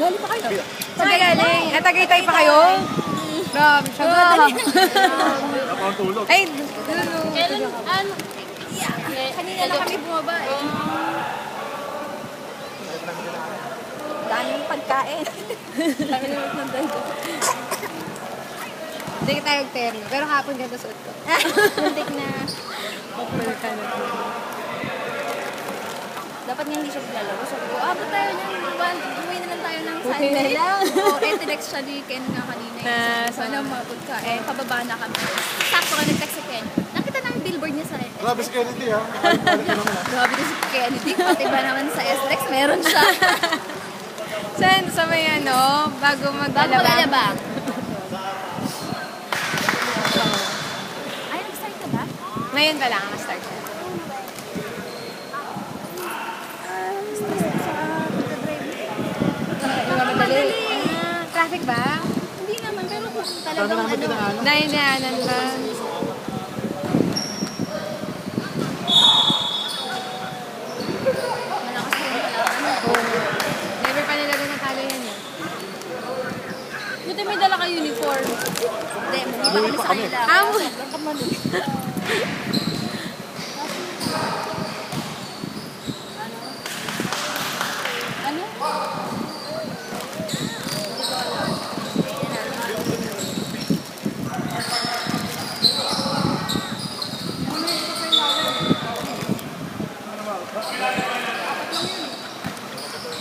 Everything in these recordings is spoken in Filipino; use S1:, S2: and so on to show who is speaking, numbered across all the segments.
S1: Lali pa kayo.
S2: Saan ka galing? At Tagaytay pa kayo? Grabe siya.
S3: Ako tulog.
S2: Ay.
S1: Kailan, ano? Kanina lang kami bumaba eh. Daming pagkain. Kami naman ng dalawa.
S2: Hindi ka tayo terno. Pero hapon ganda suot ko.
S1: Muntik na.
S2: Couple ka na.
S1: Dapat nga hindi siya lalaro. Sabi ko, ah, ba't tayo niyan? Buwan, Umuwi na lang tayo ng
S2: Okay
S1: Sunday.
S2: na lang.
S1: Oo, eh, tinext siya ni Ken nga kanina.
S2: Na,
S1: Eh.
S2: sa-
S1: Sana mapagka. Eh, pababa na kami. Sakto ka nag-text si Ken. Nakita namin billboard niya sa
S3: Grabe si Kennedy ha. Ha.
S1: Grabe si Kennedy. Pati ba naman sa SLEX, meron siya.
S2: Saan? Sa may ano? Bago
S1: Bago
S2: maglalaba.
S1: maglalaba. Ay, nag-start ka ba?
S2: Ngayon pa lang, start ko.
S1: Madali.
S2: Ah, traffic ba?
S1: Hindi naman, pero kung talagang ano,
S3: tinaanan.
S2: Nainaanan ba?
S1: Ano?
S2: Never pa nila din natalo yan eh.
S1: Buti may dala ka uniform. Hindi, hindi pa kami sa kanila.
S2: Amo.
S1: Sobrang kamali. Ano? Hindi ko alam.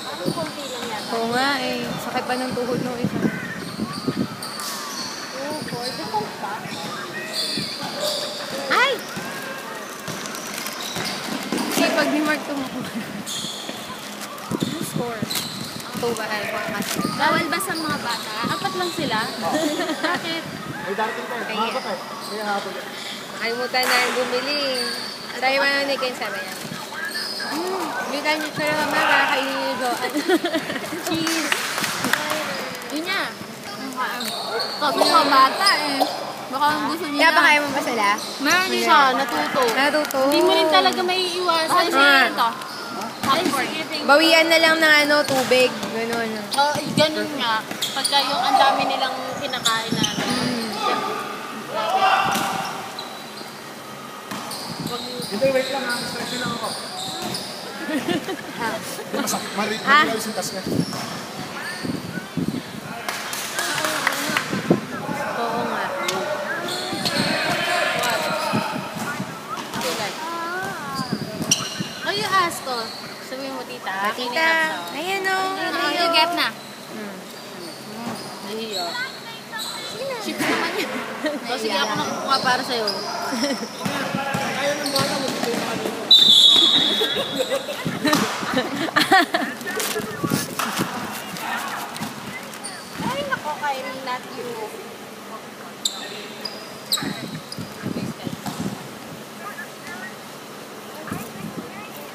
S1: Parang konti lang yata.
S2: Oo nga eh. Sakit pa ng tuhod nung isa.
S1: Oh?
S2: Ay! Kasi pag ni Mark tumuko.
S1: Ano score?
S2: Two ba? Ay.
S1: Bawal ba sa mga bata? Apat lang sila? Bakit?
S3: May darating tayo. Mga pa May hapon.
S2: Nakalimutan na yung bumili. Tayo ba na ni Ken sabi niya? Hmm, tayo ng tsura mamaya para kainin niyo Joan.
S1: Cheese. Yun niya. Pag mga bata eh. Baka ang gusto niya.
S2: Kaya ba kaya mo ba sila?
S1: Meron siya, natuto.
S2: Natuto.
S1: Hindi mo rin talaga may iwasan. Kasi
S2: Ah.
S1: ito.
S2: Bawian na lang ng ano, tubig. Ganun.
S1: Oh, ganun nga. Pagka yung ang dami nilang kinakain na. ano.
S3: Hindi, wait lang ha. Stretch lang ako. Mari,
S2: Ah.
S3: mari niya.
S2: Oo nga.
S1: Oh, you ask ko. Sabihin mo, tita.
S2: Tita, ayan o.
S1: Oh, you get na.
S2: Hmm.
S1: Nahiya. Chips naman yun. Sige ako nakukuha para sa'yo. Ay, nako, Kyrie, not you.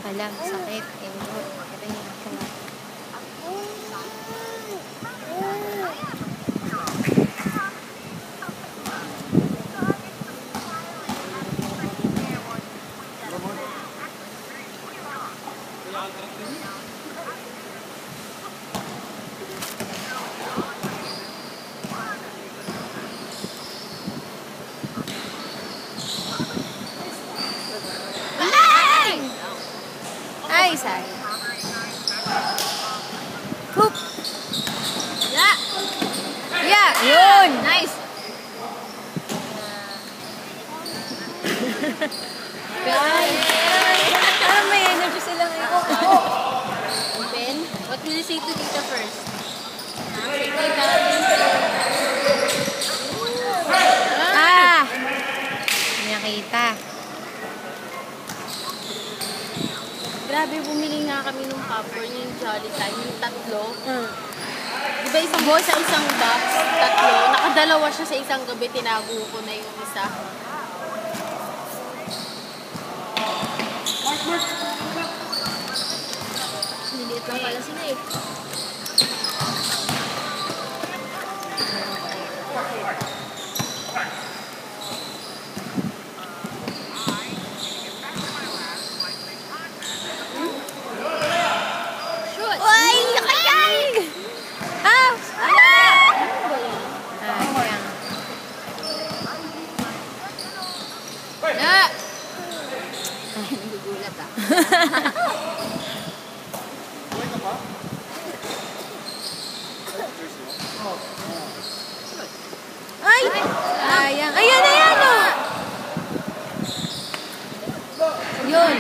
S2: Alam, sakit. Eh, Ito yung sakit.
S1: Ay!
S2: Ay, sorry. Hoop!
S1: Yeah!
S2: Yeah, yun!
S1: Nice!
S2: Parang may energy sila ngayon.
S1: Ben, what will you say to Tita first? Say you.
S2: Ah! Nakita.
S1: Grabe, bumili nga kami ng popcorn yung Jolly Time, yung tatlo.
S2: Hmm.
S1: Di ba isang buo sa isang box, tatlo, nakadalawa siya sa isang gabi, tinago ko na yung isa. Liliit lang pala sila eh. Shoot!
S2: Uy! Nakayang! Ah! Ah! Sayang.
S1: Na! Ay, nagugulat ah.
S2: Ay! Sayang. Ayan, ayan, oh! Yun.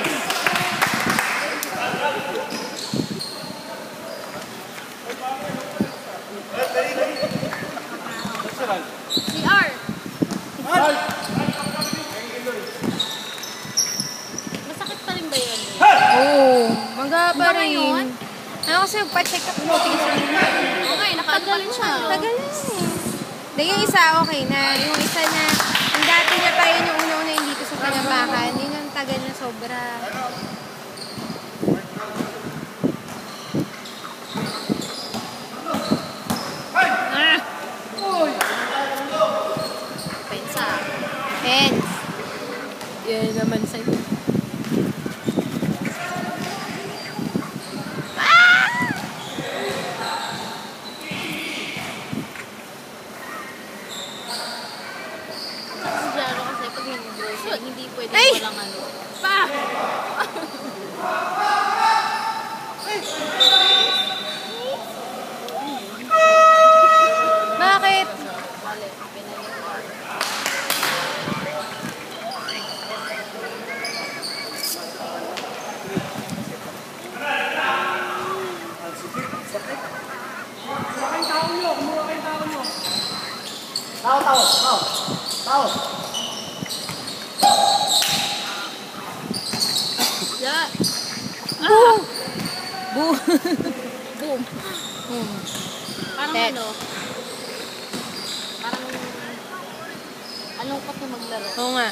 S1: CR! Masakit pa rin ba yun?
S2: Oo. Maga pa
S1: Hanggang
S2: rin.
S1: Ngayon?
S2: Ano kasi nagpa-check up mo.
S1: Okay, nakagal siya.
S2: Tagal na eh. Hindi, yung isa okay na. Yung isa na, yung dati na tayo yung una-una yung dito sa Panabakan, yun ang tagal na sobra. Ah!
S1: Pensa.
S2: Pens. Yan naman sa'yo.
S1: Si Jaro kasi pag hindi hindi pwede
S2: Ay!
S1: walang ano. Pa!
S2: Bakit?
S1: Mali, pinalik.
S3: Tao, tao, tao. Tao.
S1: Yeah.
S2: Boom! Boom!
S1: Boom.
S2: Boom.
S1: Parang
S2: Tet.
S1: ano, parang anong pa ito maglaro?
S2: Oo nga.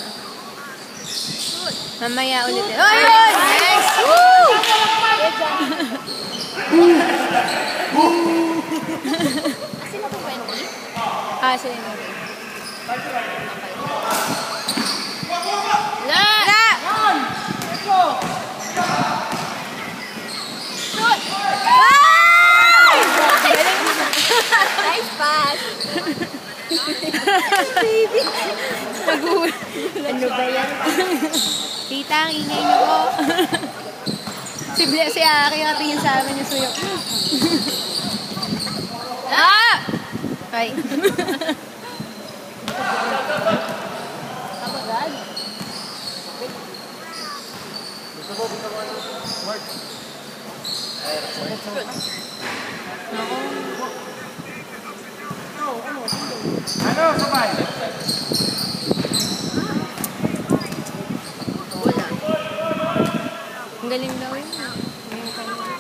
S2: Mamaya ulit. Oh, yun! Nice! Woo!
S1: Kasi mo 20?
S2: Ah, sila na.
S1: La!
S2: Wala!
S1: Shoot! Pass!
S2: Nagulat. Ano ba yan? Tita, ang ingay niyo po. si Ble, si Aki nakatingin sa amin yung suyo. ah! Ay.
S1: Kabagad.
S3: Ano, sabay?
S1: Wala.
S2: Galing daw yun. Yung kanya.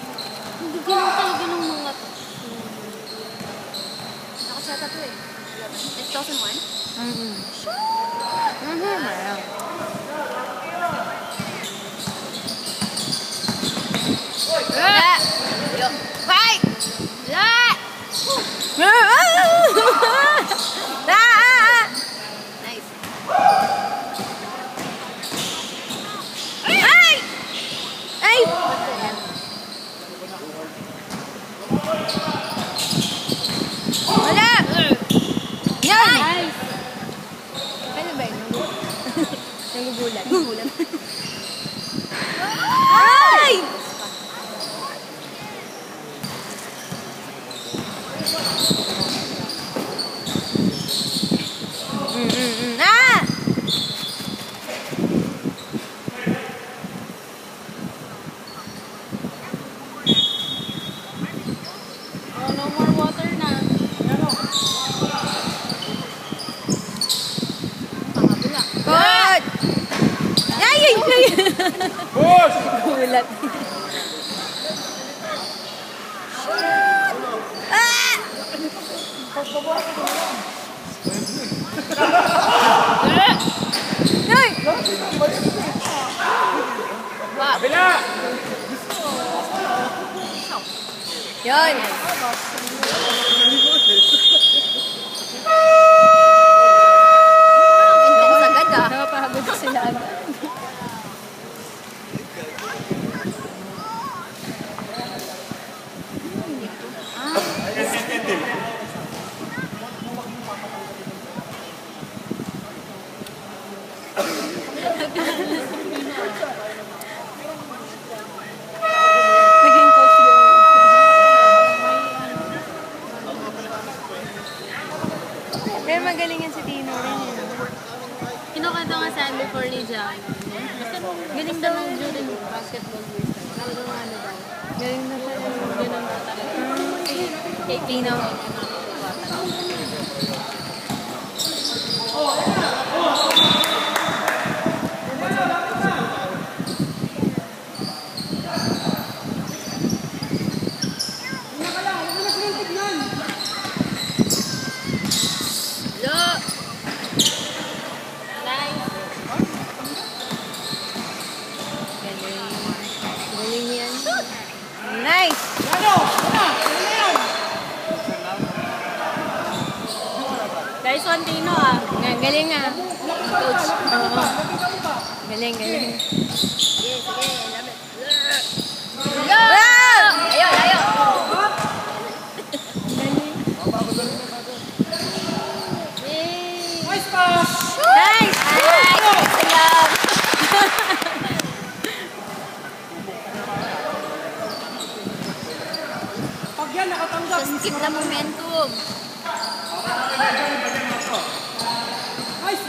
S1: Hindi ganun talaga ng mga... Nakaseta to eh. 2001?
S2: 嗯嗯，嗯，来呀！来，快！嗯嗯。Nagulat. ah! Nay! Kabila! Yun! Yun! Pero magaling yan si Tino rin no?
S1: Kinukanta nga sa before ni Jack. Galing daw ng during basketball years. Talagang ano daw.
S2: Galing na siya.
S1: Ganun daw talaga.
S2: Kay Tino.
S1: Lo! Nice.
S2: Galing. Galing yan. Nice!
S1: Guys, one Tino ah.
S2: Nga, galing nga.
S1: Coach.
S2: Oo. Galing, galing.
S1: Sige, sige.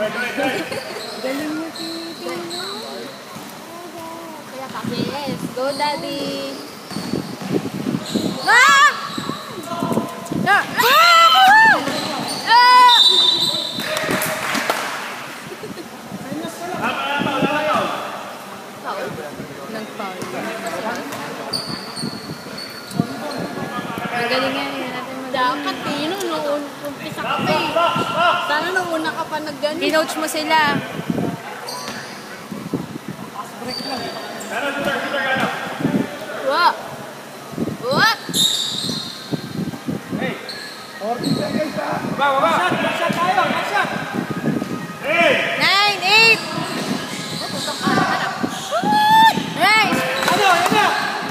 S2: Galing mo, Tino.
S1: Kaya kakis. Go, daddy.
S2: Ah! Ah! Ah! Ah!
S1: Foul.
S2: Nag-foul. Magaling yan. Yan natin magaling.
S1: Dapat, Tino, nung un- umpisa ka pa eh. Sana nung
S2: Kinoach mo sila.
S1: Wa! Wa!
S3: Hey! 40 seconds ha? Baba, baba! Shot! Shot tayo! Shot!
S2: Nine, eight.
S3: Ano? Na!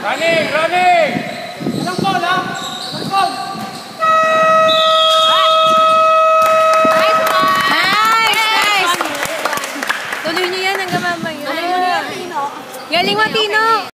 S3: Running! Running! 另外า诺